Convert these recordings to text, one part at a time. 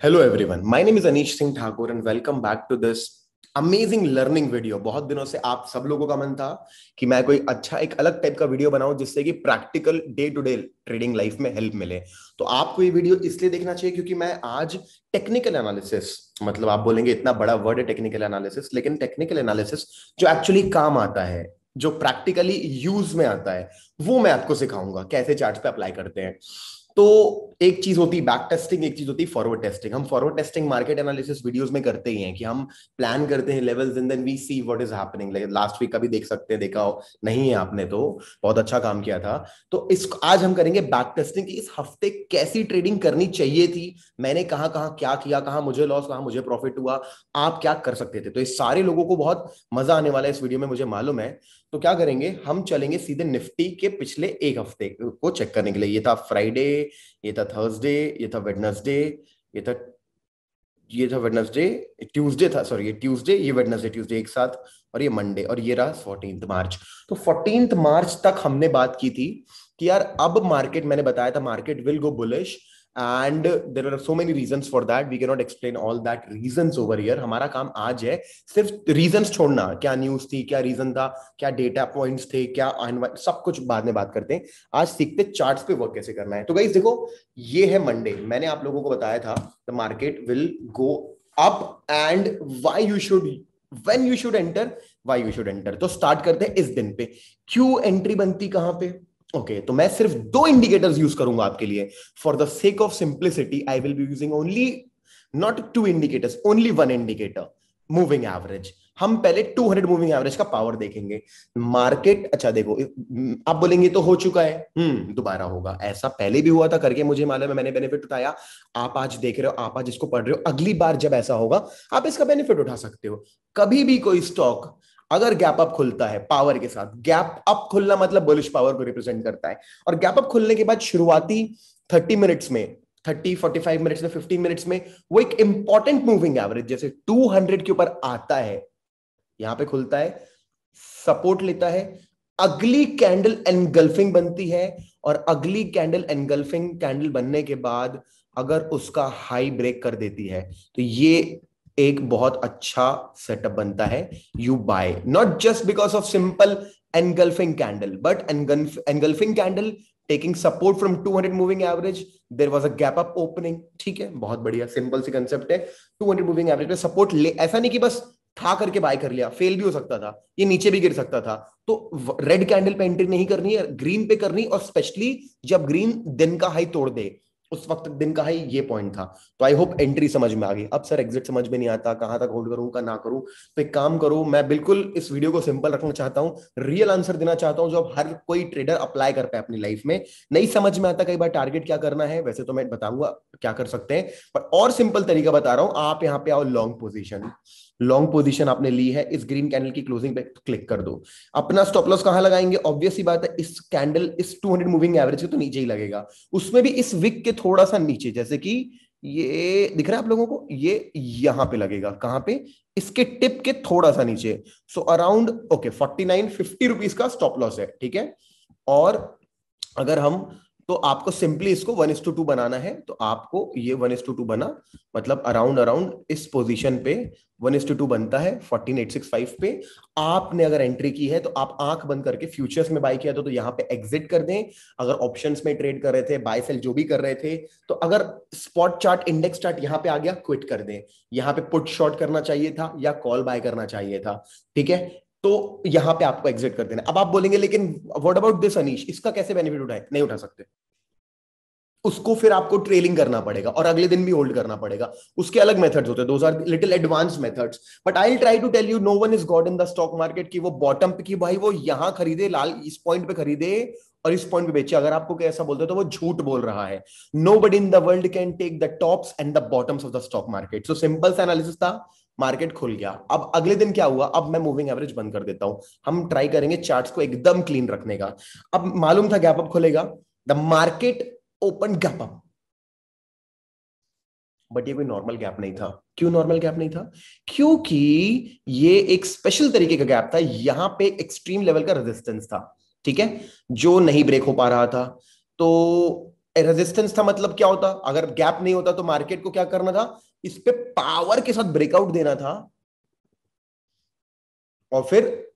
Hello everyone, my name is Anish Singh Thakur and welcome back to this amazing learning video बहुत दिनों से आप सब लोगों का मन था कि मैं कोई अच्छा एक अलग टाइप का वीडियो बनाऊँ जिससे कि practical day to day trading life में हेल्प मिले। तो आपको ये वीडियो इसलिए देखना चाहिए क्योंकि मैं आज टेक्निकल एनालिसिस मतलब आप बोलेंगे इतना बड़ा वर्ड है टेक्निकल एनालिसिस लेकिन टेक्निकल एनालिसिस जो एक्चुअली काम आता है जो प्रैक्टिकली यूज़ में आता है वो मैं आपको सिखाऊँगा कैसे चार्ट पे अप्लाई करते हैं। तो एक चीज़ होती है बैक टेस्टिंग एक चीज़ होती है फॉरवर्ड टेस्टिंग हम forward testing market analysis videos में करते ही हैं कि हम प्लान करते हैं levels and then we see what is happening like last week का भी देख सकते हैं, देखा हो, नहीं है आपने तो बहुत अच्छा काम किया था। तो इस, आज हम करेंगे बैक टेस्टिंग इस हफ़्ते कैसी ट्रेडिंग करनी चाहिए थी, मैंने कहा कहा, क्या किया, कहा मुझे लॉस कहा मुझे प्रॉफिट हुआ, आप क्या कर सकते थे? तो इस सारे लोगों को बहुत मज़ा आने वाला है इस वीडियो में, मुझे मालूम है। तो क्या करेंगे? हम चलेंगे सीधे निफ्टी के पिछले एक हफ़्ते को चेक करने के लिए। ये था फ्राइडे ये था थर्सडे ये था वेडनेसडे ये था ये था वेडनेसडे ट्यूसडे था सॉरी ये ट्यूसडे ये वेडनेसडे ट्यूसडे एक साथ, और ये मंडे और ये रहा फोर्टीन मार्च तो फोर्टींथ मार्च तक हमने बात की थी कि यार, अब मार्केट मैंने बताया था market will go bullish and there are so many reason for that we cannot explain all that reason over year हमारा काम आज है सिर्फ़ रीजन छोड़ना। क्या न्यूज़ थी, क्या रीजन था, क्या डेटा पॉइंट्स थे, क्या सब कुछ बाद में बात करते हैं। आज सीखते चार्ट्स पे वर्क कैसे करना है। तो गाइज़ देखो, ये है मंडे मैंने आप लोगों को बताया था the market will go up and why you should when you should enter why you should enter तो स्टार्ट करते हैं इस दिन पे। क्यू एंट्री बनती कहाँ पे? ओके okay, तो मैं सिर्फ़ दो इंडिकेटर्स यूज़ करूँगा आपके लिए. For the sake of simplicity I will be using only not two indicators only one indicator moving average हम पहले 200 मूविंग एवरेज का पावर देखेंगे. मार्केट अच्छा देखो आप बोलेंगे तो हो चुका है. हम्म दोबारा होगा. ऐसा पहले भी हुआ था करके मुझे मालूम है मैंने बेनिफिट उठाया. आप आज देख रहे हो आप आज इसको पढ़ रहे हो अगली बार जब ऐसा होगा आप इसका बेनिफिट उठा सकते हो. कभी भी कोई स्टॉक अगर गैप अप खुलता है पावर के साथ गैप अप खुलना मतलब बुलिश पावर को रिप्रेजेंट करता है। और गैप अप खुलने के बाद शुरुआती थर्टी मिनट्स में थर्टी फोर्टी फाइव मिनट्स में फिफ्टीन मिनट्स में, वो एक इंपॉर्टेंट मूविंग एवरेज जैसे टू हंड्रेड के ऊपर आता है, यहाँ पे खुलता है सपोर्ट लेता है, अगली कैंडल एनगल्फिंग बनती है, और अगली कैंडल एनगल्फिंग कैंडल बनने के बाद अगर उसका हाई ब्रेक कर देती है तो ये एक बहुत अच्छा सेटअप बनता है you buy not just because of simple engulfing candle but engulfing candle taking support from 200 moving average there was a gap up opening ठीक है? बहुत बढ़िया सिंपल सी कंसेप्ट है। 200 मूविंग एवरेज पे सपोर्ट ले, ऐसा नहीं कि बस था करके बाय कर लिया फेल भी हो सकता था, ये नीचे भी गिर सकता था। तो रेड कैंडल पे एंट्री नहीं करनी है ग्रीन पे करनी, और स्पेशली जब ग्रीन दिन का हाई तोड़ दे उस वक्त दिन का ही, ये पॉइंट था। तो आई होप एंट्री समझ में आ गई। अब सर एग्जिट समझ में नहीं आता, कहाँ तक होल्ड करूँ का ना करूँ। तो एक काम करूँ, मैं बिल्कुल इस वीडियो को सिंपल रखना चाहता हूँ रियल आंसर देना चाहता हूँ, जो अब हर कोई ट्रेडर अप्लाई कर पाए अपनी लाइफ में। नहीं समझ में आता कई बार टारगेट क्या करना है, वैसे तो मैं बताऊँगा क्या कर सकते हैं। पर और सिंपल तरीका बता रहा हूँ, आप यहाँ पे आओ लॉन्ग पोजिशन लॉन्ग पोजीशन आपने ली है, इस ग्रीन कैंडल की क्लोजिंग पे क्लिक कर दो। अपना स्टॉप लॉस कहाँ लगाएँगे? ऑब्वियस ही बात है, इस कैंडल इस 200 मूविंग एवरेज के तो नीचे ही लगेगा। उसमें भी इस विक के थोड़ा सा नीचे, जैसे कि ये दिख रहा है आप लोगों को? ये यहाँ पे लगेगा। कहाँ पे? इसके टिप के थोड़ा सा नीचे। So around okay forty nine fifty rupees का स्टॉप लॉस है, ठीक है? और अगर हम तो आपको सिंपली इसको वन इस टू टू बनाना है तो आपको ये वन इस टू टू बना मतलब अराउंड अराउंड इस पोजीशन पे वन इस टू टू बनता है फोर्टीन एट सिक्स फाइव पे। आपने अगर एंट्री की है तो आप आँख बंद करके फ्यूचर्स में बाय किया तो, तो यहाँ पे एग्जिट कर दें। अगर ऑप्शंस में ट्रेड कर रहे थे बाय सेल जो भी कर रहे थे तो अगर स्पॉट चार्ट इंडेक्स चार्ट यहाँ पे आ गया क्विट कर दें। यहाँ पे पुट शॉर्ट करना चाहिए था या कॉल बाय करना चाहिए था ठीक है? तो यहाँ पे आपको एग्जिट कर देना अब आप बोलेंगे, लेकिन व्हाट अबाउट दिस अनीश इसका कैसे बेनिफिट उठाए? नहीं उठा सकते। उसको फिर आपको ट्रेलिंग करना पड़ेगा और अगले दिन भी होल्ड करना पड़ेगा। उसके अलग मेथड्स होते हैं। Or little advance methods but I try to tell you no one is god in the stock market की वो बॉटम की भाई वो यहाँ खरीदे, लाल इस पॉइंट पे खरीदे और इस पॉइंट पे बेचे। अगर आपको ऐसा बोलते तो वो झूठ बोल रहा है। Nobody in the world can take the tops and the bottoms of the stock market so simple analysis था। मार्केट खुल गया। अब अगले दिन क्या हुआ? अब मैं मूविंग एवरेज बंद कर देता हूँ। हम ट्राई करेंगे चार्ट्स को एकदम क्लीन रखने का। अब मालूम था गैप अप खुलेगा। The market open gap up but ये कोई नॉर्मल गैप नहीं था। क्यों नॉर्मल गैप नहीं था? क्योंकि ये एक स्पेशल तरीके का गैप था। यहाँ पे एक्सट्रीम लेवल का रेजिस्टेंस था। ठीक है? जो नहीं ब्रेक हो पा रहा था। तो रेजिस्टेंस था मतलब क्या होता? अगर गैप नहीं होता तो मार्केट को क्या करना था? इस पे पावर के साथ ब्रेकआउट देना था और फिर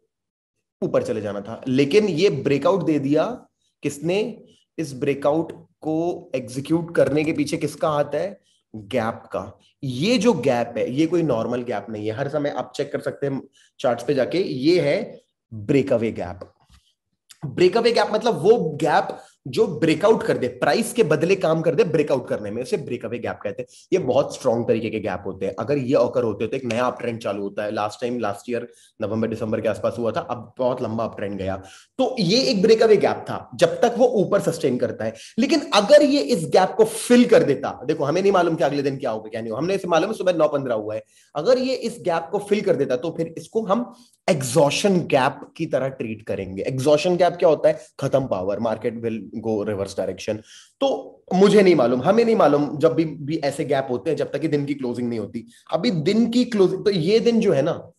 ऊपर चले जाना था। लेकिन ये ब्रेकआउट दे दिया किसने? इस ब्रेकआउट को एग्जीक्यूट करने के पीछे किसका हाथ है? गैप का। ये जो गैप है, ये कोई नॉर्मल गैप नहीं है। हर समय आप चेक कर सकते हैं चार्ट्स पे जाके। ये है ब्रेकअवे गैप ब्रेकअवे गैप मतलब वो गैप जो ब्रेकआउट कर दे प्राइस के बदले काम कर दे ब्रेकआउट करने में, उसे ब्रेकअवे गैप कहते हैं। ये बहुत स्ट्रॉन्ग तरीके के गैप होते हैं। अगर ये ऑकर होते तो एक नया अप ट्रेंड चालू होता है। लास्ट टाइम लास्ट ईयर नवंबर दिसंबर के आसपास हुआ था, अब बहुत लंबा अप ट्रेंड गया। तो ये एक ब्रेकअवे गैप था, जब तक वो ऊपर सस्टेन करता है। लेकिन अगर ये इस गैप को फिल कर देता, देखो, हमें नहीं मालूम कि अगले दिन क्या होगा, क्या नहीं होगा। हमने इसे मालूम है, सुबह नौ पंद्रह हुआ है। अगर ये इस गैप को फिल कर देता तो फिर इसको हम एग्जॉशन गैप की तरह ट्रीट करेंगे। एग्जॉशन गैप क्या होता है? खत्म power market will go reverse direction तो मुझे नहीं मालूम, हमें नहीं मालूम जब भी भी ऐसे गैप होते हैं, जब तक कि दिन की क्लोजिंग नहीं होती। अभी दिन की क्लोजिंग तो ये दिन जो है ना,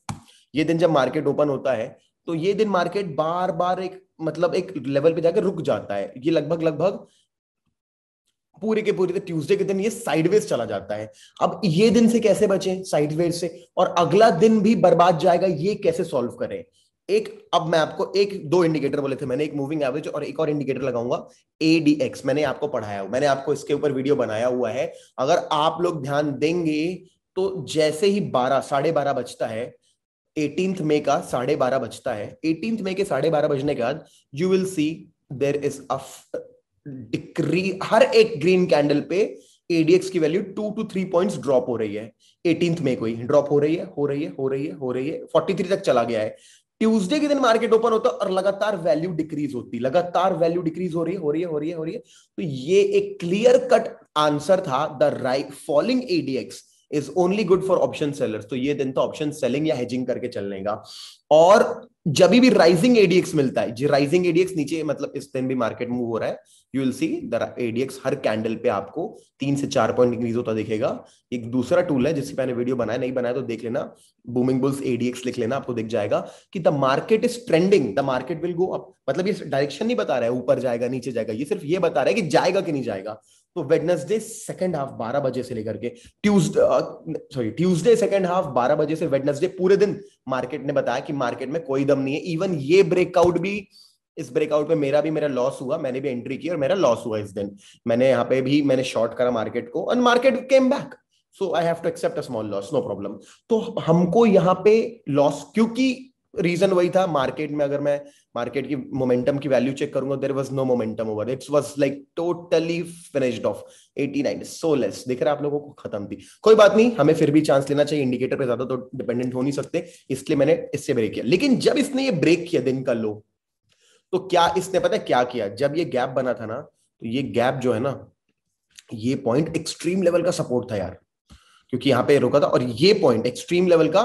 ये दिन जब मार्केट ओपन होता है तो ये दिन मार्केट बार बार एक मतलब एक लेवल पे जाकर रुक जाता है। ये लगभग लगभग पूरे के पूरे ट्यूसडे के दिन ये साइडवेज चला जाता है। अब ये दिन से कैसे बचे? साइडवेज से। और अगला दिन भी बर्बाद जाएगा, ये कैसे सॉल्व करें? एक, अब मैं आपको एक, दो इंडिकेटर बोले थे मैंने, एक मूविंग एवरेज और एक और इंडिकेटर लगाऊँगा एडीएक्स मैंने आपको पढ़ाया मैंने आपको इसके ऊपर वीडियो बनाया हुआ है। अगर आप लोग ध्यान देंगे तो जैसे ही बारह, साढ़े बारह बजता है एटींथ मे का साढ़े बारह बजता है एटींथ मे के साढ़े बारह बजने के बाद you will see there is a decrease हर एक ग्रीन कैंडल पे एडीएक्स की value two two three points drop हो रही है एटींथ में कोई ड्रॉप हो रही है, हो रही है, हो रही है, हो रही है फोर्टी थ्री तक चला गया है। ट्यूसडे के दिन मार्केट ओपन होता है और लगातार वैल्यू डिक्रीज होती, लगातार वैल्यू डिक्रीज हो रही है, हो रही है, हो रही है, हो रही है। तो ये एक क्लियर कट आंसर था the right falling ADX is only good for option sellers तो ये दिन तो ऑप्शन सेलिंग या हेजिंग करके चलने का और जब भी राइजिंग एडीएक्स मिलता है, जो राइजिंग एडीएक्स नीचे मतलब इस दिन भी मार्केट मूव हो रहा है you will see the ADX her candle पे आपको तीन से चार पॉइंट इंक्रीज होता दिखेगा। एक दूसरा टूल है, जिससे मैंने वीडियो बनाया, नहीं बनाया तो देख लेना। बूमिंग बुल्स एडीएक्स लिख लेना, आपको दिख जाएगा कि the market is trending the market will go up मतलब ये डायरेक्शन नहीं बता रहा है, ऊपर जाएगा, नीचे जाएगा, ये सिर्फ़ ये बता रहा है कि जाएगा कि नहीं जाएगा। तो वेडनेसडे सेकंड हाफ़ बारह बजे से लेकर के Tuesday sorry Tuesday second half बारह बजे से वेडनेसडे पूरे दिन मार्केट ने बताया कि मार्केट में कोई दम नहीं है। इवन ये ब्रेकआउट भी, इस ब्रेकआउट पे मेरा भी मेरा लॉस हुआ, मैंने भी एंट्री की और मेरा लॉस हुआ इस दिन। मैंने यहाँ पे भी मैंने शॉर्ट करा मार्केट को and market came back so I have to accept a small loss no problem तो हमको यहाँ पे लॉस क्योंकि रीजन वही था, मार्केट में अगर मैं मार्केट की मोमेंटम की वैल्यू चेक करूँगा there was no momentum over it's was like totally finished off 89 so less देख रहे आप लोगों को? खत्म थी। कोई बात नहीं, हमें फिर भी चांस लेना चाहिए। इंडिकेटर पे ज़्यादा तो डिपेंडेंट हो नहीं सकते। इसलिए मैंने इससे ब्रेक किया। लेकिन जब इसने ये ब्रेक किया दिन का लो तो क्या इसने पता है क्या किया? जब ये गैप बना था ना तो ये गैप जो है ना, ये पॉइंट एक्सट्रीम लेवल का सपोर्ट था यार। क्योंकि यहाँ पे रुका था और ये पॉइंट एक्सट्रीम लेवल का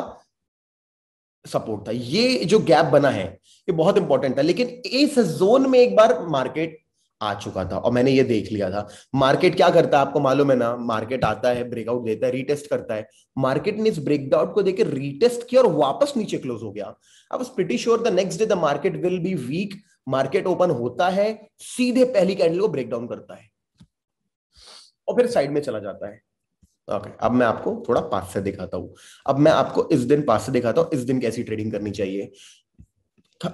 सपोर्ट था। ये जो गैप बना है, ये बहुत इंपॉर्टेंट था। लेकिन इस जोन में एक बार मार्केट आ चुका था और मैंने ये देख लिया था। मार्केट क्या करता है आपको मालूम है ना? मार्केट आता है ब्रेकआउट देता है रीटेस्ट करता है। मार्केट ने इस ब्रेकआउट को देकर रीटेस्ट किया और वापस नीचे क्लोज हो गया। I was pretty sure the next day the market will be weak market open होता है, सीधे पहली कैंडल को ब्रेकडाउन करता है। और फिर साइड में चला जाता है। ओके अब मैं आपको थोड़ा पास से दिखाता हूँ। अब मैं आपको इस दिन पास से दिखाता हूँ, इस दिन कैसी ट्रेडिंग करनी चाहिए।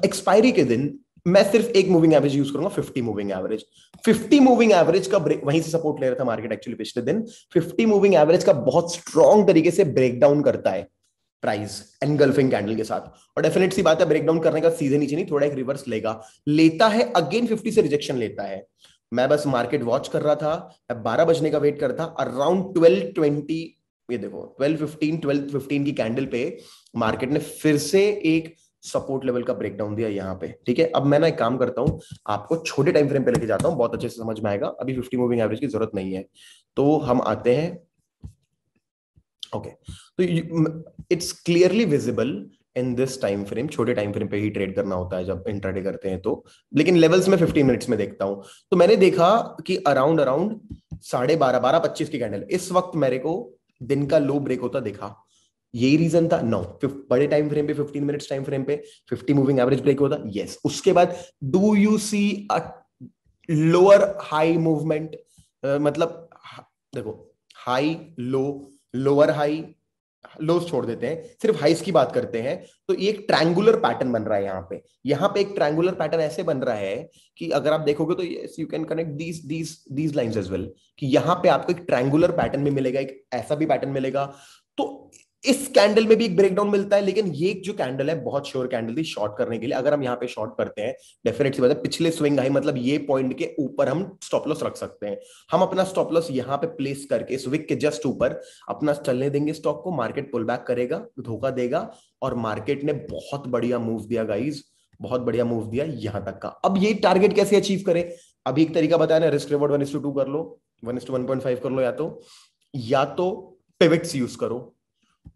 एक्सपायरी तो के दिन मैं सिर्फ़ एक मूविंग एवरेज यूज़ करूँगा 50 मूविंग एवरेज 50 मूविंग एवरेज का वहीं से सपोर्ट ले रहा था मार्केट एक्चुअली पिछले दिन। 50 मूविंग एवरेज का बहुत स्ट्रॉन्ग तरीके से ब्रेक डाउन करता है प्राइस एनगल्फिंग कैंडल के साथ। और डेफिनेट सी बात है ब्रेक डाउन करने का सीधे नीचे नहीं, थोड़ा एक रिवर्स लेगा। लेता है अगेन 50 से रिजेक्शन लेता है। मैं बस मार्केट वॉच कर रहा था, मैं बारह बजने का वेट कर करता अराउंड ट्वेल्व ट्वेंटी ये देखो ट्वेल्व फिफ्टीन ट्वेल्व फिफ्टीन की कैंडल पे मार्केट ने फिर से एक सपोर्ट लेवल का ब्रेकडाउन दिया यहाँ पे, ठीक है? अब मैं ना एक काम करता हूँ, आपको छोटे टाइम फ्रेम पे लेके जाता हूँ, बहुत अच्छे से समझ में आएगा, अभी फिफ्टी मूविंग एवरेज की ज़रूरत नहीं है। तो हम आते हैं ओके तो it's clearly visible in this time frame छोटे टाइम फ्रेम पे ही ट्रेड करना होता है जब इंट्राडे करते हैं तो। लेकिन लेवल्स में 15 मिनट्स में देखता हूँ। तो मैंने देखा कि अराउंड अराउंड साढ़े बारह बारह, पच्चीस की कैंडल इस वक्त मेरे को दिन का लो ब्रेक होता देखा। यही रीजन था नो बड़े टाइम फ्रेम पे 15 मिनट्स टाइम फ्रेम पे 50 मूविंग एवरेज ब्रेक होता। यस उसके बाद do you see a lower high movement मतलब देखो high low lower high lows छोड़ देते हैं, सिर्फ़ हाइस की बात करते हैं तो एक ट्रैंगुलर पैटर्न बन रहा है यहाँ पे। यहाँ पे एक ट्रैंगुलर पैटर्न ऐसे बन रहा है कि अगर आप देखोगे तो you can connect these these these lines as well कि यहाँ पे आपको एक ट्रैंगुलर पैटर्न भी मिलेगा, एक ऐसा भी पैटर्न मिलेगा। तो इस कैंडल में भी एक ब्रेकडाउन मिलता है, लेकिन ये जो कैंडल है, बहुत श्योर कैंडल थी शॉर्ट करने के लिए। अगर हम यहाँ पे शॉर्ट करते हैं डेफिनेटली मतलब पिछले स्विंग हाई मतलब ये पॉइंट के ऊपर हम स्टॉप लॉस रख सकते हैं। हम अपना स्टॉप लॉस यहाँ पे प्लेस करके, इस विक के जस्ट ऊपर, अपना चलने देंगे स्टॉक को मार्केट पुल बैक करेगा, धोखा देगा, और मार्केट ने बहुत बढ़िया मूव दिया गाइज़ बहुत बढ़िया मूव दिया यहाँ तक का। अब ये टारगेट कैसे अचीव करें? अभी एक तरीका बताया ना रिस्क रिवॉर्ड वन टू कर लो one two one point five कर लो, या तो या तो पिविट्स यूज़ करो।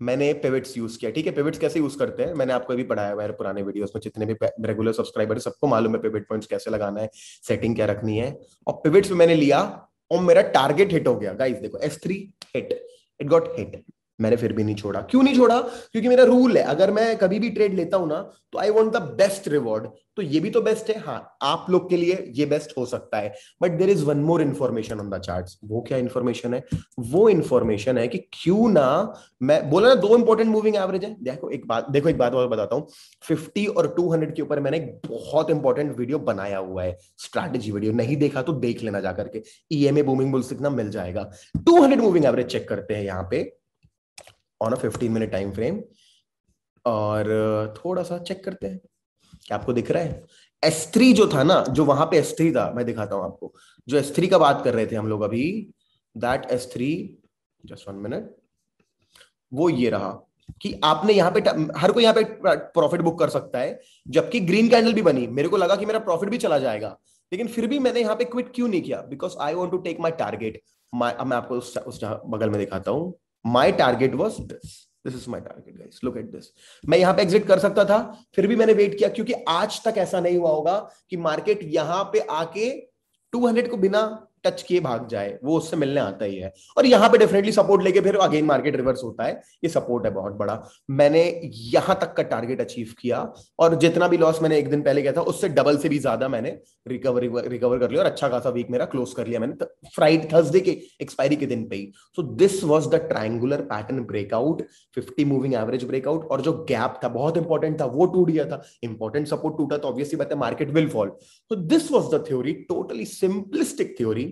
मैंने पिविट्स यूज़ किया। ठीक है पिविट्स कैसे यूज़ करते हैं? मैंने आपको अभी पढ़ाया हुआ है पुराने वीडियोस में, जितने भी रेगुलर सब्सक्राइबर सबको मालूम है पिविट पॉइंट्स कैसे लगाना है सेटिंग क्या रखनी है। और पिविट्स में मैंने लिया, और मेरा टारगेट हिट हो गया। गाइस देखो S three hit it got hit मैंने फिर भी नहीं छोड़ा। क्यों नहीं छोड़ा? क्योंकि मेरा रूल है, अगर मैं कभी भी ट्रेड लेता हूँ ना तो I want the best reward तो ये भी तो बेस्ट है। हाँ आप लोग के लिए ये बेस्ट हो सकता है। But there is one more information on the chart वो क्या इन्फॉर्मेशन है? वो इन्फॉर्मेशन है कि क्यों ना मैं, बोला ना, दो इंपॉर्टेंट मूविंग एवरेज है। देखो, एक बात, देखो, एक बात और बताता हूँ। फिफ्टी और टू हंड्रेड के ऊपर मैंने एक बहुत इंपॉर्टेंट वीडियो बनाया हुआ है। स्ट्रैटेजी वीडियो नहीं देखा तो देख लेना जाकर के E M A booming bull signal मिल जाएगा। Two hundred moving average check करते हैं यहाँ पे। On a fifteen minute time frame और थोड़ा सा चेक करते हैं क्या आपको दिख रहा है। एस थ्री जो था ना जो वहाँ पे एस थ्री था मैं दिखाता हूँ आपको। जो एस थ्री का बात कर रहे थे हम लोग अभी that S three just one minute वो ये रहा कि आपने यहाँ पे हर कोई यहाँ पे प्रॉफिट बुक कर सकता है जबकि ग्रीन कैंडल भी बनी। मेरे को लगा कि मेरा प्रॉफिट भी चला जाएगा लेकिन फिर भी मैंने यहाँ पे क्विट क्यों नहीं किया? Because I want to take my target मैं आपको उस, उस बगल में दिखाता हूँ। My target was this this is my target guys look at this मैं यहाँ पे एग्जिट कर सकता था, फिर भी मैंने वेट किया, क्योंकि आज तक ऐसा नहीं हुआ होगा कि मार्केट यहाँ पे आके 200 को बिना टच किए भाग जाए, वो उससे मिलने आता ही है। और यहाँ पे डेफिनेटली सपोर्ट लेके फिर अगेन मार्केट रिवर्स होता है। ये सपोर्ट है बहुत बड़ा। मैंने यहाँ तक का टारगेट अचीव किया और जितना भी लॉस मैंने एक दिन पहले किया था, उससे डबल से भी ज़्यादा मैंने रिकवर रिकवर कर लिया और अच्छा खासा वीक मेरा क्लोज कर लिया मैंने फ्राइडे थर्सडे के एक्सपायरी के दिन पे ही। So this was the triangular pattern breakout fifty moving average breakout और जो गैप था, बहुत इंपॉर्टेंट था, वो टूट गया था। इंपॉर्टेंट सपोर्ट टूटा तो ऑब्वियसली बात है मार्केट विल फॉल तो this was the theory totally simplistic theory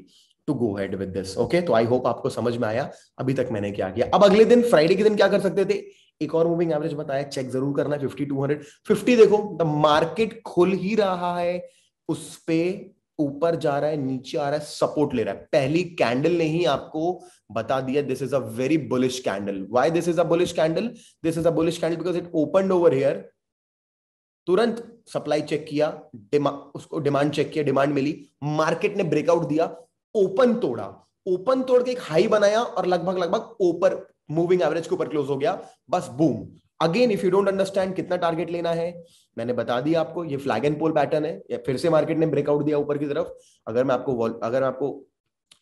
to go head with this okay तो आई होप आपको समझ में आया अभी तक मैंने क्या किया। अब अगले दिन फ्राइडे के दिन क्या कर सकते थे? एक और मूविंग एवरेज बताया चेक ज़रूर करना फिफ्टी टू हंड्रेड फिफ्टी देखो द मार्केट खुल ही रहा है उस पे ऊपर जा रहा है नीचे आ रहा है सपोर्ट ले रहा है। पहली कैंडल ने ही आपको बता दिया this is a very bullish candle why this is a bullish candle this is a bullish candle because it open over here तुरंत सप्लाई चेक किया डिमा, उसको डिमांड चेक किया डिमांड मिली। मार्केट ने ब्रेकआउट दिया। ओपन तोड़ा। ओपन तोड़ के एक हाई बनाया और लगभग लगभग ऊपर मूविंग एवरेज के ऊपर क्लोज हो गया। बस boom again if you don't understand कितना टारगेट लेना है, मैंने बता दिया आपको, ये फ्लैग एंड पोल पैटर्न है। या फिर से मार्केट ने ब्रेकआउट दिया ऊपर की तरफ़। अगर मैं आपको अगर मैं आपको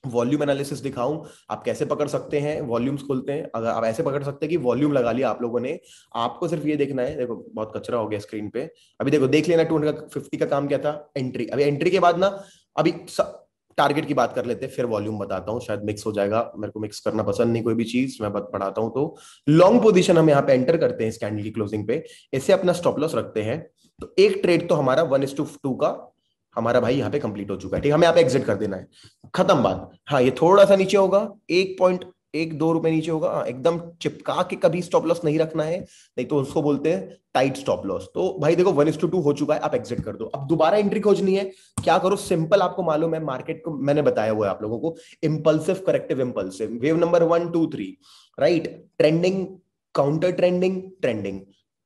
वॉल्यूम एनालिसिस दिखाऊँ, आप कैसे पकड़ सकते हैं? वॉल्यूम्स खोलते हैं। अगर आप ऐसे पकड़ सकते हैं कि वॉल्यूम लगा लिया आप लोगों ने, आपको सिर्फ़ ये देखना है। देखो, बहुत कचरा हो गया स्क्रीन पे। अभी देखो, देख लेना टू फिफ्टी का काम क्या था? एंट्री अभी एंट्री के बाद ना, अभी टारगेट की बात कर लेते हैं, फिर वॉल्यूम बताता हूँ, शायद मिक्स हो जाएगा, मेरे को मिक्स करना पसंद नहीं कोई भी चीज़, मैं पढ़ाता हूँ तो। लॉन्ग पोजिशन हम यहाँ पे एंटर करते हैं इस कैंडल की क्लोजिंग पे ऐसे अपना स्टॉप लॉस रखते हैं। तो एक ट्रेड तो हमारा वन इस का, हमारा भाई यहाँ पे कंप्लीट हो चुका है, ठीक है, हमें यहाँ पे एग्जिट कर देना है। खत्म बात हाँ ये थोड़ा सा नीचे होगा, एक पॉइंट एक दो रुपए नीचे होगा। हाँ, एकदम चिपका के कभी स्टॉप लॉस नहीं रखना है नहीं तो उसको बोलते हैं टाइट स्टॉप लॉस तो भाई देखो वन टू टू हो चुका है आप एग्जिट कर दो। अब दोबारा एंट्री खोजनी है क्या करो सिंपल आपको मालूम है मार्केट को मैंने बताया हुआ है आप लोगों को impulsive corrective impulsive wave number one two three right trending counter trending trending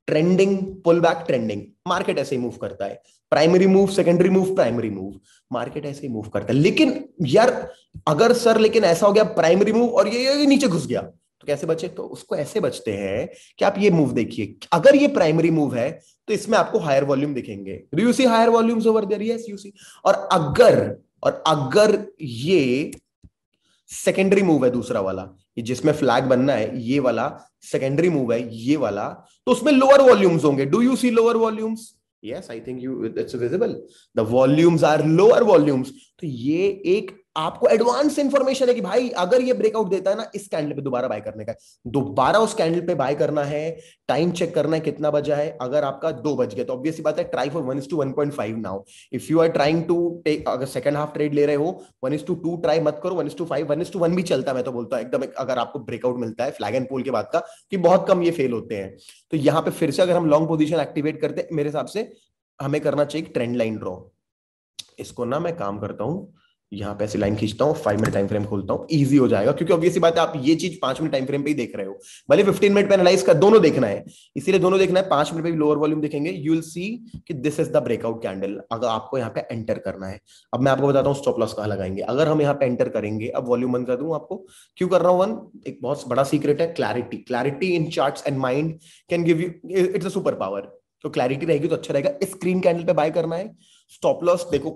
trending pull back trending market ऐसे ही मूव करता है। Primary move secondary move primary move market ऐसे ही मूव करता है। लेकिन यार अगर सर लेकिन ऐसा हो गया प्राइमरी मूव और ये, ये नीचे घुस गया तो कैसे बचे? तो उसको ऐसे बचते हैं कि आप ये मूव देखिए। अगर ये प्राइमरी मूव है तो इसमें आपको हायर वॉल्यूम दिखेंगे। You see higher volumes over there yes you see और अगर और अगर ये सेकेंडरी मूव है दूसरा वाला जिसमें फ्लैग बनना है, ये वाला सेकेंडरी मूव है, ये वाला तो उसमें लोअर वॉल्यूम्स होंगे। Do you see lower volumes yes I think you it's visible the volumes are lower volumes तो ये एक आपको एडवांस इंफॉर्मेशन है कि भाई, अगर ये ब्रेकआउट देता है ना, इस कैंडल पे दोबारा बाय करने का दोबारा उस कैंडल पे बाय करना है टाइम चेक करना है कितना बजा है, अगर आपका दो बज गया तो ऑब्वियसली बात है try for one is to one point five now if you are trying to take अगर सेकंड हाफ़ ट्रेड ले रहे हो one is to two try मत करो one is to five one is to one भी चलता मैं तो बोलता हूँ, एकदम अगर आपको ब्रेकआउट मिलता है फ्लैग एंड पोल के बाद का, कि बहुत कम ये फेल होते हैं। तो यहाँ पे फिर से अगर हम लॉन्ग पोजिशन एक्टिवेट करते मेरे हिसाब से हमें करना चाहिए ट्रेंड लाइन ड्रॉ इसको ना मैं काम करता हूँ यहाँ पे ऐसी लाइन खींचता हूँ फाइव मिनट टाइम फ्रेम खोलता हूँ इजी हो जाएगा। क्योंकि ऑब्वियसली बात है, आप ये चीज़ पाँच मिनट टाइम फ्रेम पे ही देख रहे हो। भले फिफ्टीन मिनट पे एनालाइज कर, दोनों देखना है। इसीलिए दोनों देखना है, पाँच मिनट पे भी लोअर वॉल्यूम देखेंगे यू विल सी कि this is the breakout candle अगर आपको यहाँ पे एंटर करना है। अब मैं आपको बताता हूँ स्टॉप लॉस कहा लगाएँगे। अगर हम यहाँ पे एंटर करेंगे, अब वॉल्यूम बंद कर दूँ आपको। क्यों कर रहा हूँ वन एक बहुत बड़ा सीक्रेट है clarity clarity in chart and mind can give you it's a super power तो क्लैरिटी रहेगी तो अच्छा रहेगा। स्क्रीन कैंडल पे बाय करना है। स्टॉप लॉस देखो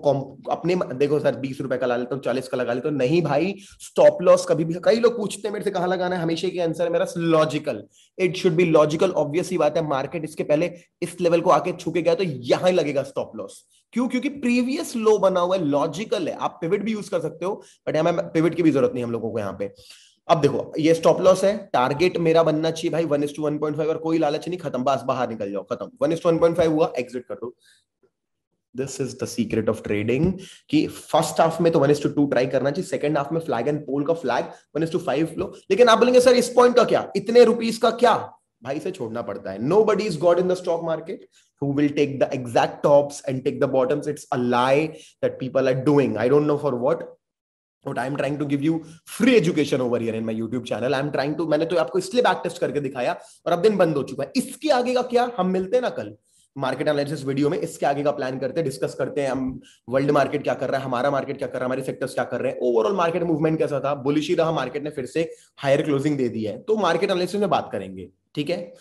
अपने देखो सर, बीस रुपए का ला लेता हूँ, चालीस का लगा लेता हूँ। नहीं भाई स्टॉप लॉस कभी भी, कई लोग पूछते हैं, मेरे से कहा लगाना है? हमेशा की आंसर है मेरा logical it should be logical obvious ही बात है मार्केट इसके पहले इस लेवल को आके छुके गया तो यहाँ लगेगा स्टॉप लॉस क्यों? क्योंकि प्रीवियस लो बना हुआ है लॉजिकल है। आप पिविट भी यूज़ कर सकते हो बट यहाँ पिविट की भी ज़रूरत नहीं हम लोगों को यहाँ पे। अब देखो, ये स्टॉप लॉस है टारगेट मेरा बनना चाहिए भाई one is to one point five और कोई लालच नहीं, खत्म, बस बाहर निकल जाओ, खत्म। One is to one point five हुआ एग्जिट कर दो। This is the secret of trading कि फ़र्स्ट हाफ़ में तो वन टू टू ट्राई करना चाहिए सेकंड हाफ़ में फ्लैग एंड पोल का फ्लैग वन टू फाइव लो। लेकिन आप बोलेंगे, सर, इस पॉइंट का क्या? इतने रुपीज़ का क्या? भाई से छोड़ना पड़ता है। Nobody is God in the stock market who will take the exact tops and take the bottoms. It's a lie that people are doing. I don't know for what. But I'm trying to give you free education over here in my YouTube channel. I'm trying to, मैंने तो आपको इसलिए back test करके दिखाया और अब दिन बंद हो चुका है। इसके आगे का क्या? हम मिलते हैं ना कल। मार्केट एनालिसिस वीडियो में इसके आगे का प्लान करते हैं डिस्कस करते हैं हम वर्ल्ड मार्केट क्या कर रहा है, हमारा मार्केट क्या कर रहा है, हमारे सेक्टर्स क्या कर रहे हैं ओवरऑल मार्केट मूवमेंट कैसा था? बुलिशी रहा मार्केट ने फिर से हायर क्लोजिंग दे दी है। तो मार्केट एनालिसिस में बात करेंगे, ठीक है?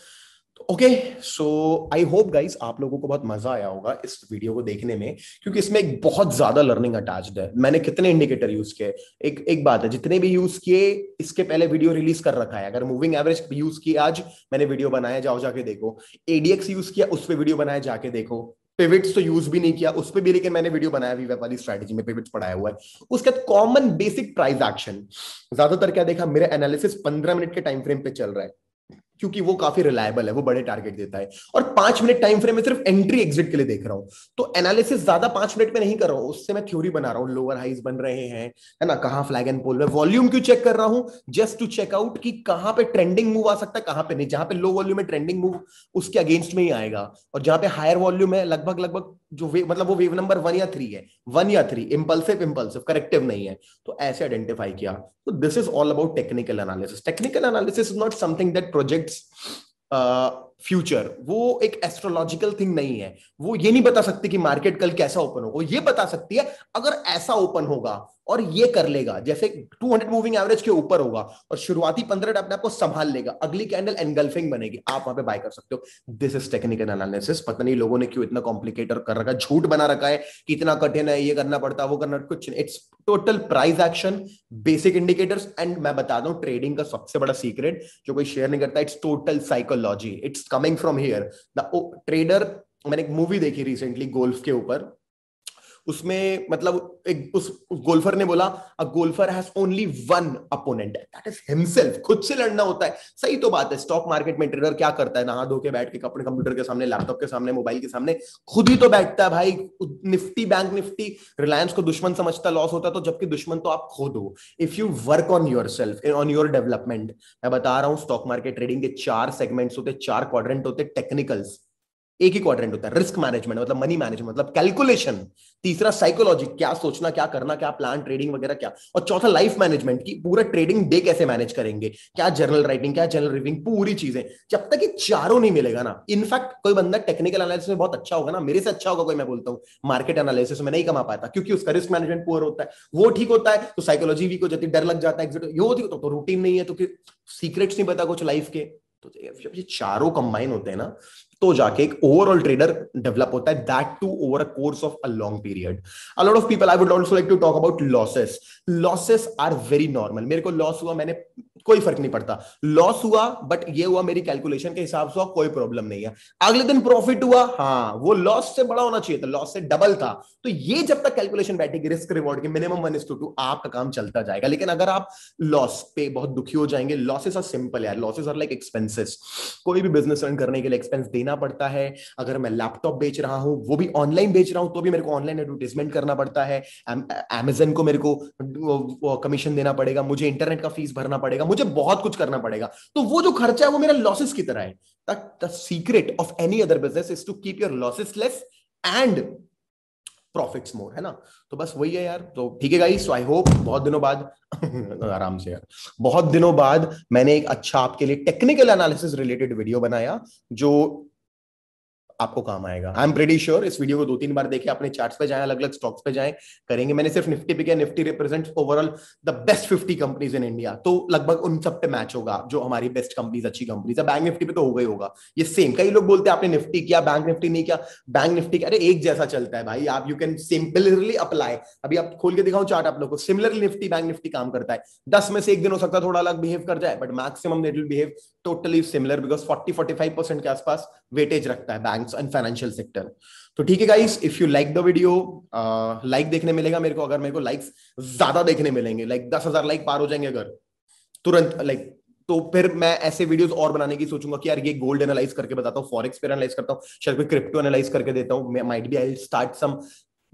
Okay so I hope guys आप लोगों को बहुत मज़ा आया होगा इस वीडियो को देखने में, क्योंकि इसमें एक बहुत ज़्यादा लर्निंग अटैच्ड है। मैंने कितने इंडिकेटर यूज़ किए? एक एक बात है, जितने भी यूज़ किए, इसके पहले वीडियो रिलीज़ कर रखा है। अगर मूविंग एवरेज यूज़ किए आज, मैंने वीडियो बनाया, जाओ जाके देखो। एडीएक्स यूज़ किया, उस पर वीडियो बनाया, जाके देखो। पिविट्स तो यूज़ भी नहीं किया, उस पर भी, लेकिन मैंने वीडियो बनाया वी वाली स्ट्रेटेजी में पिविट्स पढ़ाया हुआ है। उसके बाद कॉमन बेसिक प्राइस एक्शन ज़्यादातर क्या देखा, मेरा एनालिसिस पंद्रह मिनट के टाइम फ्रेम पे चल रहा है। क्योंकि वो काफ़ी रिलायबल है, वो बड़े टारगेट देता है। और पाँच मिनट टाइम फ्रेम में सिर्फ़ एंट्री एग्जिट के लिए देख रहा हूँ। तो एनालिसिस ज़्यादा पाँच मिनट में नहीं कर रहा हूँ, उससे मैं थ्योरी बना रहा हूँ लोअर हाइज बन रहे हैं, है ना, कहाँ फ्लैग एंड पोल में। वॉल्यूम क्यों चेक कर रहा हूँ? जस्ट टू चेक आउट कि कहाँ पे ट्रेंडिंग मूव आ सकता है, कहाँ पे नहीं। जहाँ पे लो वॉल्यूम में ट्रेंडिंग मूव उसके अगेंस्ट में ही आएगा। और जहाँ पे हायर वॉल्यूम है, लगभग लगभग जो वे मतलब वो वेव नंबर वन या थ्री है। वन या थ्री इंपल्सिव इंपल्सिव करेक्टिव नहीं है। तो ऐसे आइडेंटिफाई किया। तो this is all about technical analysis technical analysis is not something that Uh, future वो एक एस्ट्रोलॉजिकल थिंग नहीं है। वो ये नहीं बता सकती कि मार्केट कल कैसा ओपन होगा। ये बता सकती है, अगर ऐसा ओपन होगा और ये कर लेगा, जैसे 200 मूविंग एवरेज के ऊपर होगा और शुरुआती पंद्रह अपने आपको संभाल लेगा, अगली कैंडल एनगल्फिंग बनेगी। आप वहाँ पे बाय कर सकते हो। दिस इज़ टेक्निकल एनालिसिस पता नहीं लोगों ने क्यों इतना कॉम्प्लिकेटर कर रखा झूठ बना रखा है कि इतना कठिन है, ये करना पड़ता है वो करना कुछ it's total price action basic indicators and मैं बता दूँ ट्रेडिंग का सबसे बड़ा सीक्रेट जो कोई शेयर नहीं करता it's total psychology it's coming from here the trader मैंने एक मूवी देखी रिसेंटली गोल्फ के ऊपर. उसमें मतलब एक, उस गोल्फर ने बोला a golfer has only one opponent that is himself खुद से लड़ना होता है। सही तो बात है। स्टॉक मार्केट में ट्रेडर क्या करता है? नहा धो के बैठ के अपने कंप्यूटर के सामने लैपटॉप के सामने मोबाइल के सामने, खुद ही तो बैठता है भाई। निफ्टी बैंक निफ्टी रिलायंस को दुश्मन समझता लॉस होता तो जबकि दुश्मन तो आप खुद हो। If you work on yourself on your development मैं बता रहा हूँ स्टॉक मार्केट ट्रेडिंग के चार सेगमेंट्स होते, चार क्वाड्रेंट होते टेक्निकल्स एक ही क्वाड्रेंट होता है रिस्क मैनेजमेंट मतलब मनी मैनेजमेंट मतलब कैलकुलेशन तीसरा साइकोलॉजी क्या सोचना क्या करना क्या प्लान ट्रेडिंग वगैरह क्या? और चौथा लाइफ मैनेजमेंट की पूरा ट्रेडिंग डे कैसे मैनेज करेंगे? क्या जर्नल राइटिंग क्या जर्नल रिविंग पूरी चीज़ें। जब तक ये चारों नहीं मिलेगा ना इनफैक्ट कोई बंदा टेक्निकल एनालिसिस में बहुत अच्छा होगा ना मेरे से अच्छा होगा कोई मैं बोलता हूँ मार्केट एनालिसिस में नहीं कमा पाता क्योंकि उसका रिस्क मैनेजमेंट पुअर होता है। वो ठीक होता है तो साइकोलॉजी वीक हो जाती डर लग जाता है ये होती तो, तो रूटीन नहीं है तो सीक्रेट्स नहीं पता कुछ लाइफ के। तो जब ये चारों कंबाइन होते हैं ना तो जाके एक ओवरऑल ट्रेडर डेवलप होता है. That too over a course of a long period a lot of people I would also like to talk about losses losses are very normal मेरे को लॉस हुआ, मैंने कोई फ़र्क नहीं पड़ता. लॉस हुआ बट ये हुआ मेरी कैलकुलेशन के हिसाब से कोई प्रॉब्लम नहीं है. अगले दिन प्रॉफिट हुआ हाँ वो लॉस से बड़ा होना चाहिए था. लॉस से डबल था. तो ये जब तक कैलकुलेशन बैठेगी रिस्क रिवॉर्ड की minimum one is to two आपका काम चलता जाएगा. लेकिन अगर आप लॉस पे बहुत दुखी हो जाएँगे लॉसेस आर सिंपल यार. लॉसेस आर लाइक एक्सपेंसेस कोई भी बिज़नेस रन करने के लिए एक्सपेंस देना पड़ता है। अगर मैं लैपटॉप बेच रहा हूँ, वो भी ऑनलाइन बेच रहा हूँ तो भी मेरे को ऑनलाइन एडवर्टीजमेंट करना पड़ता है। एमेजन को मेरे को कमीशन देना पड़ेगा, मुझे इंटरनेट का फ़ीस भरना पड़ेगा, मुझे बहुत कुछ करना पड़ेगा। तो वो जो खर्चा है, वो मेरा लॉसेस की तरह है। The secret of any other business is to keep your losses less and profits more है ना? तो बस वही है यार। तो ठीक है गाइस सो आई होप बहुत दिनों बाद आराम से यार। बहुत दिनों बाद मैंने एक अच्छा आपके लिए टेक्निकल एनालिसिस रिलेटेड वीडियो बनाया, जो आपको काम आएगा। आई एम प्रेटी श्योर इस वीडियो को दो तीन बार देखे, अपने चार्ट्स पे जाए अलग अलग स्टॉक्स पे जाए। करेंगे। मैंने सिर्फ़ निफ्टी पे किया Nifty represent overall the best fifty companies in India तो लगभग उन सब पे मैच होगा, जो हमारी बेस्ट कंपनीज़ अच्छी कंपनीज़ है। बैंक निफ्टी पे तो ही होगा। ये सेम कई लोग बोलते हैं, आपने निफ्टी किया बैंक निफ्टी नहीं किया। बैंक निफ्टी अरे, एक जैसा चलता है भाई। आप यू कैन सिंपलरली अप्लाई अभी आप खोल के दिखाओ चार्ट आप लोग को। सिमिलरली निफ्टी बैंक निफ्टी काम करता है। दस में से एक दिन हो सकता है थोड़ा अलग बिहेव कर जाए but maximum it will behave totally similar because forty forty five percent के आसपास वेटेज रखता है बैंक्स एंड फाइनेंशियल सेक्टर तो ठीक है guys if you like the video like देखने मिलेगा मेरे को, अगर मेरे को लाइक्स ज़्यादा देखने मिलेंगे लाइक दस हज़ार लाइक पार हो जाएँगे अगर, तुरंत लाइक तो फिर मैं ऐसे वीडियोस और बनाने की सोचूँगा कि यार ये गोल्ड एनालाइज करके बताता हूँ फॉरेक्स पे एनालाइज करता हूँ, शायद कोई क्रिप्टो एनालाइज करके देता हूँ might be I start some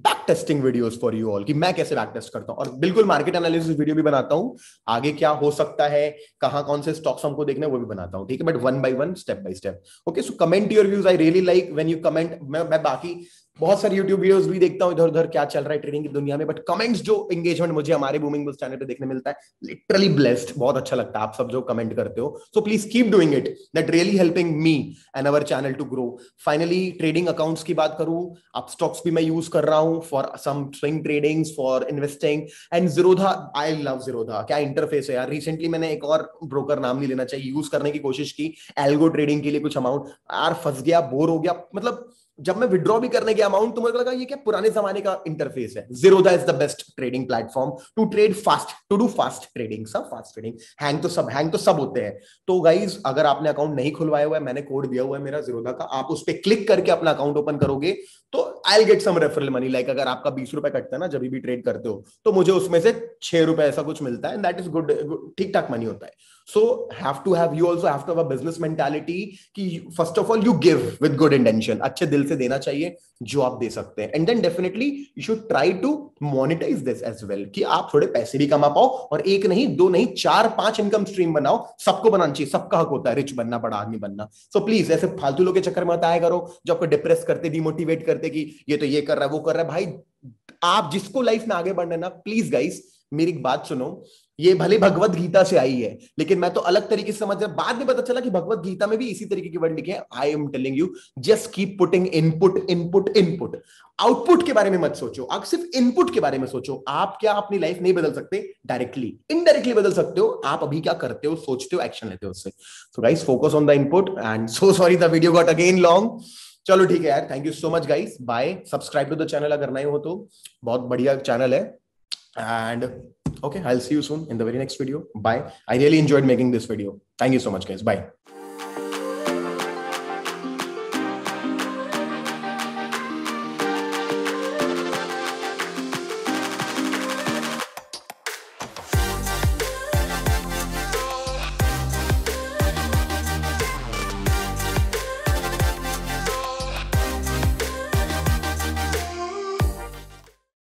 back testing videos for you all कि मैं कैसे बैक टेस्ट करता हूँ? और बिल्कुल मार्केट एनालिसिस वीडियो भी बनाता हूँ, आगे क्या हो सकता है, कहाँ कौन से स्टॉक्स हमको देखने वो भी बनाता हूँ, ठीक है? But one by one step by step okay so comment your views I really like when you comment मैं मैं बाकी बहुत सारे यूट्यूब वीडियोस भी देखता हूँ इधर उधर क्या चल रहा है ट्रेडिंग की दुनिया में बट कमेंट्स जो एंगेजमेंट मुझे हमारे बूमिंग बुल्स चैनल पे देखने मिलता है लिटरली ब्लेस्ड बहुत अच्छा लगता है, आप सब जो कमेंट करते हो। So please keep doing it that really helping me and our channel to grow finally trading accounts की बात करूँ अब स्टॉक्स भी मैं यूज़ कर रहा हूँ for some swing trading for investing and Zerodha I love Zerodha क्या इंटरफेस है यार। रिसेंटली मैंने एक और ब्रोकर नाम नहीं लेना चाहिए यूज़ करने की कोशिश की एल्गो ट्रेडिंग के लिए कुछ अमाउंट यार, फंस गया बोर हो गया मतलब जब मैं विड्रॉ भी करने गया अमाउंट तो मुझे लगा ये क्या पुराने जमाने का इंटरफेस है? Zerodha is the best trading platform to trade fast to do fast trading सब फास्ट ट्रेडिंग हैंग तो सब हैंग तो सब होते हैं। तो गाइज़ अगर आपने अकाउंट नहीं खुलवाया हुआ है, मैंने कोड दिया हुआ है मेरा जीरोदा का, आप उस पर क्लिक करके अपना अकाउंट ओपन करोगे तो I get some referral money like अगर आपका बीस रुपए कटता है ना, जब भी ट्रेड करते हो तो मुझे उसमें से छह रुपए ऐसा कुछ मिलता है दैट इज़ गुड ठीक ठाक मनी होता है। So have to have you also have to have a business mentality कि first of all you give with good intention अच्छे दिल से देना चाहिए जो आप दे सकते हैं। And then definitely you should try to monetize this as well कि आप थोड़े पैसे भी कमा पाओ और एक नहीं, दो नहीं, चार, पाँच इनकम स्ट्रीम बनाओ। सबको बनाना चाहिए, सबका हक होता है रिच बनना, बड़ा आदमी बनना। सो so प्लीज़ ऐसे फालतू लोग के चक्कर में आया करो, जो आपको डिप्रेस करते डिमोटिवेट करते कि ये तो ये कर रहा है, वो कर रहा है। भाई, आप जिसको लाइफ में आगे बढ़ना प्लीज़ गाइस मेरी एक बात सुनो ये भले भगवत गीता से आई है, लेकिन मैं तो अलग तरीके से समझ रहा बाद में पता चला कि भगवत गीता में भी इसी तरीके की वर्ड लिखे हैं। I am telling you just keep putting input input input output के बारे में मत सोचो। आप सिर्फ़ इनपुट के बारे में सोचो। आप क्या अपनी लाइफ नहीं बदल सकते? डायरेक्टली इनडायरेक्टली बदल सकते हो। आप अभी क्या करते हो, सोचते हो एक्शन लेते हो उससे। So guys focus on the input and so sorry the video got again long चलो ठीक है यार। Thank you so much guys bye subscribe to the channel अगर नहीं हो तो। बहुत बढ़िया चैनल है। And okay i'll see you soon in the very next video. Bye. I really enjoyed making this video. Thank you so much guys. Bye